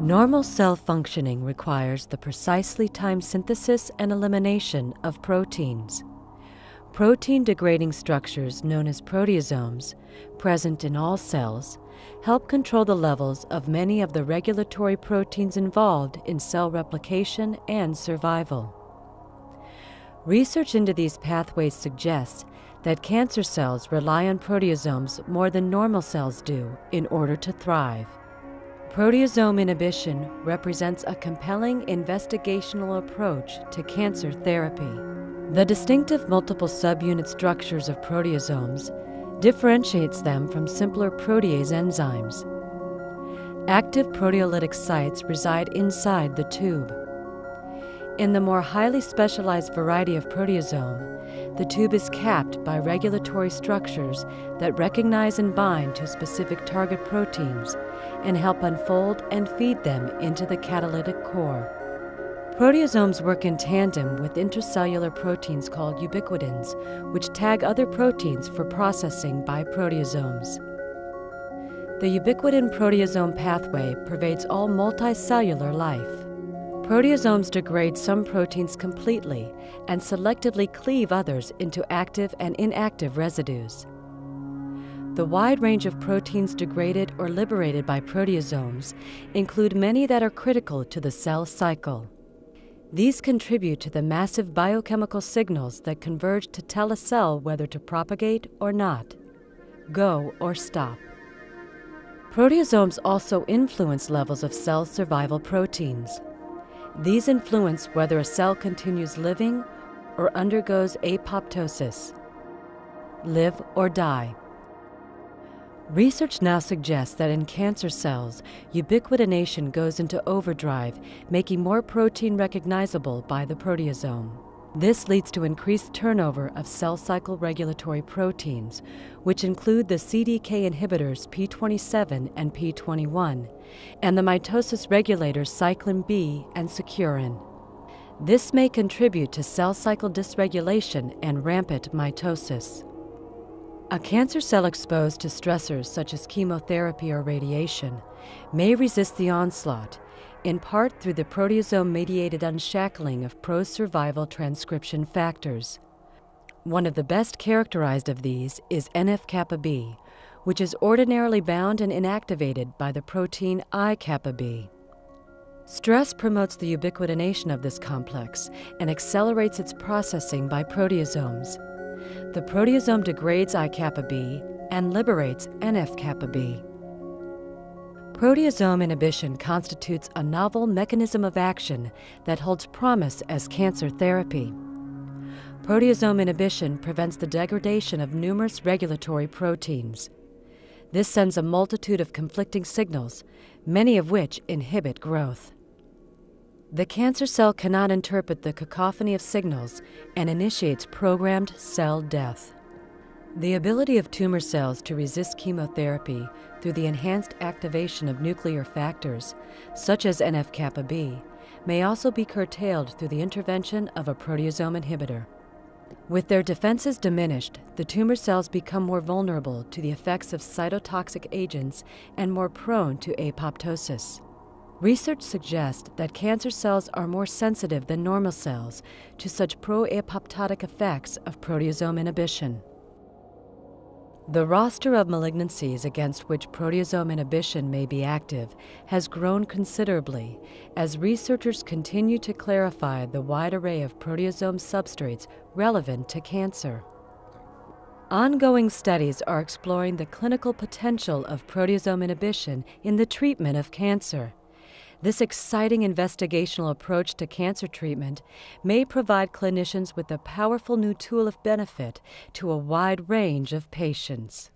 Normal cell functioning requires the precisely timed synthesis and elimination of proteins. Protein degrading structures known as proteasomes, present in all cells, help control the levels of many of the regulatory proteins involved in cell replication and survival. Research into these pathways suggests that cancer cells rely on proteasomes more than normal cells do in order to thrive. Proteasome inhibition represents a compelling investigational approach to cancer therapy. The distinctive multiple subunit structures of proteasomes differentiates them from simpler protease enzymes. Active proteolytic sites reside inside the tube. In the more highly specialized variety of proteasome, the tube is capped by regulatory structures that recognize and bind to specific target proteins and help unfold and feed them into the catalytic core. Proteasomes work in tandem with intracellular proteins called ubiquitins, which tag other proteins for processing by proteasomes. The ubiquitin proteasome pathway pervades all multicellular life. Proteasomes degrade some proteins completely and selectively cleave others into active and inactive residues. The wide range of proteins degraded or liberated by proteasomes include many that are critical to the cell cycle. These contribute to the massive biochemical signals that converge to tell a cell whether to propagate or not, go or stop. Proteasomes also influence levels of cell survival proteins. These influence whether a cell continues living or undergoes apoptosis. Live or die. Research now suggests that in cancer cells, ubiquitination goes into overdrive, making more protein recognizable by the proteasome. This leads to increased turnover of cell cycle regulatory proteins, which include the CDK inhibitors P27 and P21, and the mitosis regulators cyclin B and securin. This may contribute to cell cycle dysregulation and rampant mitosis. A cancer cell exposed to stressors such as chemotherapy or radiation may resist the onslaught in part through the proteasome mediated unshackling of pro survival transcription factors. One of the best characterized of these is NF kappa B, which is ordinarily bound and inactivated by the protein I kappa B. Stress promotes the ubiquitination of this complex and accelerates its processing by proteasomes. The proteasome degrades I kappa B and liberates NF kappa B. Proteasome inhibition constitutes a novel mechanism of action that holds promise as cancer therapy. Proteasome inhibition prevents the degradation of numerous regulatory proteins. This sends a multitude of conflicting signals, many of which inhibit growth. The cancer cell cannot interpret the cacophony of signals and initiates programmed cell death. The ability of tumor cells to resist chemotherapy through the enhanced activation of nuclear factors, such as NF kappa B, may also be curtailed through the intervention of a proteasome inhibitor. With their defenses diminished, the tumor cells become more vulnerable to the effects of cytotoxic agents and more prone to apoptosis. Research suggests that cancer cells are more sensitive than normal cells to such pro apoptotic effects of proteasome inhibition. The roster of malignancies against which proteasome inhibition may be active has grown considerably as researchers continue to clarify the wide array of proteasome substrates relevant to cancer. Ongoing studies are exploring the clinical potential of proteasome inhibition in the treatment of cancer. This exciting investigational approach to cancer treatment may provide clinicians with a powerful new tool of benefit to a wide range of patients.